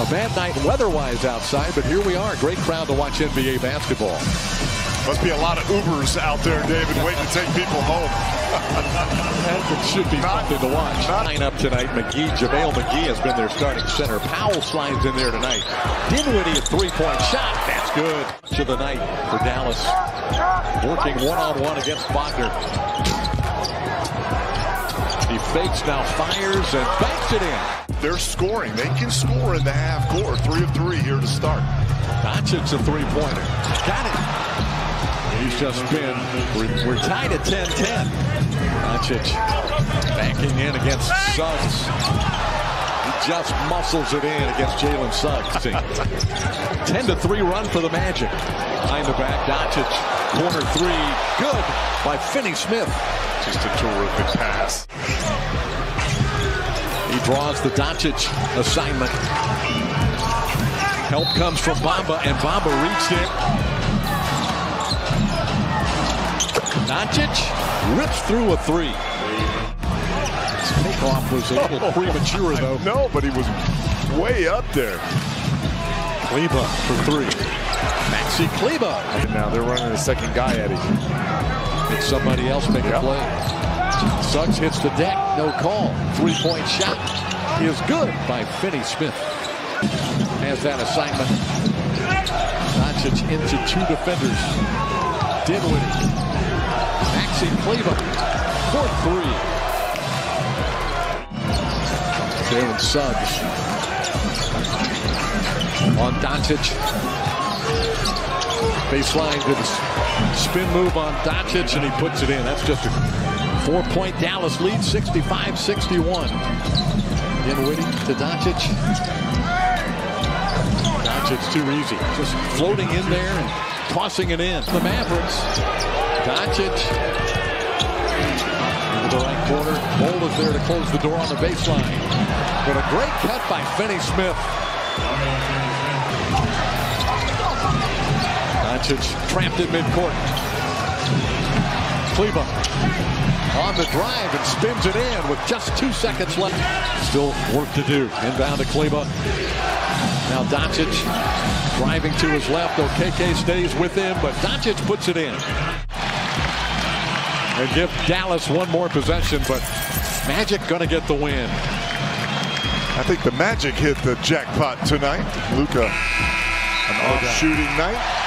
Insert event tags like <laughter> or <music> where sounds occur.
A bad night weather-wise outside, but here we are. Great crowd to watch NBA basketball. Must be a lot of Ubers out there, David, waiting to take people home. that should be something to watch. Line up tonight. McGee, JaVale McGee has been their starting center. Powell slides in there tonight. Dinwiddie a three-point shot. That's good. To the night for Dallas. Working one-on-one against Wagner. He fakes now, fires, and banks it in. They're scoring. They can score in the half court. Three of three here to start. Doncic a three-pointer. Got it. He's just been, we're, we're tied at 10-10. Doncic backing in against Suggs. He just muscles it in against Jalen Suggs. <laughs> 10 to 3 run for the Magic. Behind the back, Doncic, corner three, good by Finney Smith. Just a terrific pass. He draws the Doncic assignment. Help comes from Bamba, and Bamba reached it. Doncic rips through a three. His takeoff was a little oh, premature, though. No, but he was way up there. Kleber for three. Maxi Kleber. And now they're running a second guy at him. Did somebody else make yep. a play? Suggs hits the deck. No call. Three-point shot is good by Finney Smith. Has that assignment. Doncic into two defenders. Dinwiddie Maxi Kleber for three. Jalen Suggs on Doncic. Baseline to the spin move on Doncic, and he puts it in. That's just a four-point Dallas lead, 65-61. Dinwiddie to Doncic. Doncic too easy. Just floating in there and tossing it in. The Mavericks Doncic the right corner. Bol is there to close the door on the baseline. But a great cut by Finney Smith. Doncic trapped in midcourt. Kleber on the drive and spins it in with just two seconds left. Still work to do. Inbound to Kleber. Now Doncic driving to his left. Okeke stays with him, but Doncic puts it in and give Dallas one more possession, but Magic going to get the win. I think the Magic hit the jackpot tonight. Luka, an off shooting night.